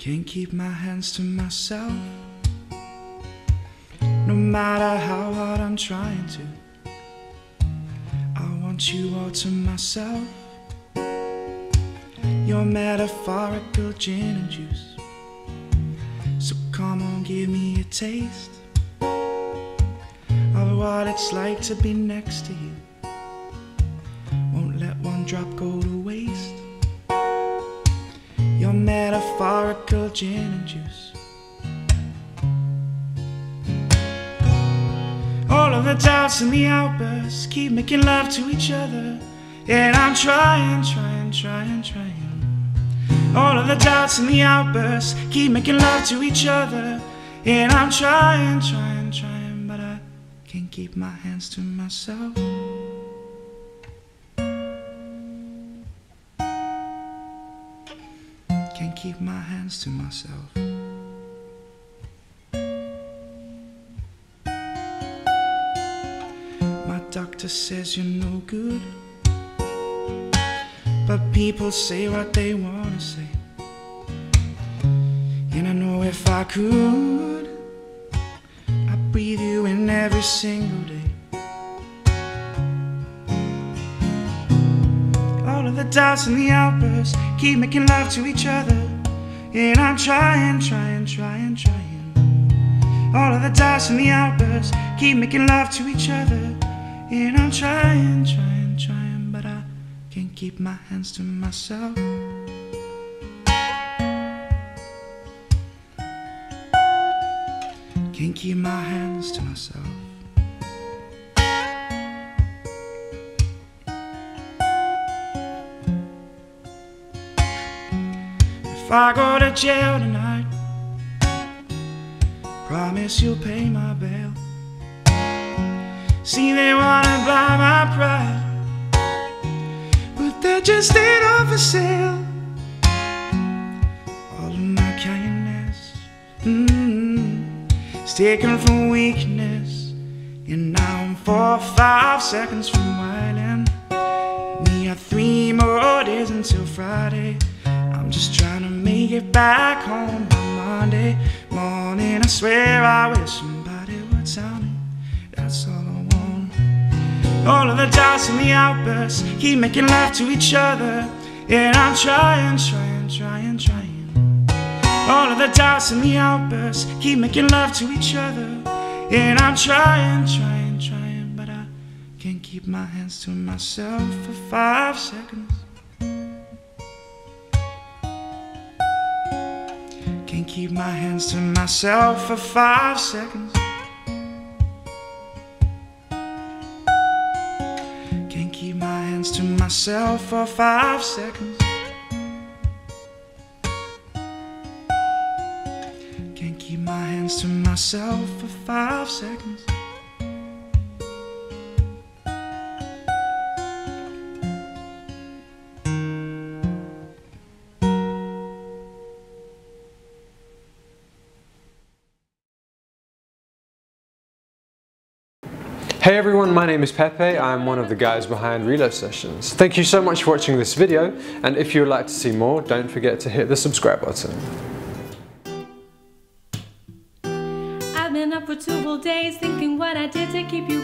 Can't keep my hands to myself. No matter how hard I'm trying to, I want you all to myself. Your metaphorical gin and juice. So come on, give me a taste of what it's like to be next to you. Won't let one drop go to waste. Your metaphorical gin and juice. All of the doubts and the outbursts keep making love to each other. And I'm trying, trying, trying, trying. All of the doubts and the outbursts keep making love to each other. And I'm trying, trying, trying, but I can't keep my hands to myself. Keep my hands to myself. My doctor says you're no good. But people say what they wanna say. And I know if I could, I'd breathe you in every single day. Doubts and the outbursts keep making love to each other. And I'm trying, trying, trying, trying. All of the doubts and the outbursts keep making love to each other. And I'm trying, trying, trying, but I can't keep my hands to myself. Can't keep my hands to myself. If I go to jail tonight, promise you'll pay my bail. See, they wanna buy my pride, but that just ain't on for sale. All of my kindness, mm, is taken from weakness, and now I'm four or five seconds from wildin'. We have three more days until Friday. I'm just trying to make it back home by Monday morning. I swear I wish somebody would tell me that's all I want. All of the doubts and the outbursts keep making love to each other. And I'm trying, trying, trying, trying. All of the doubts and the outbursts keep making love to each other. And I'm trying, trying, trying, but I can't keep my hands to myself for five seconds. Keep my hands to myself for five seconds. Can't keep my hands to myself for five seconds. Can't keep my hands to myself for five seconds. Hey everyone, my name is Pepe. I'm one of the guys behind Reload Sessions. Thank you so much for watching this video, and if you would like to see more, don't forget to hit the subscribe button. I've been up for two whole days thinking what I did to keep you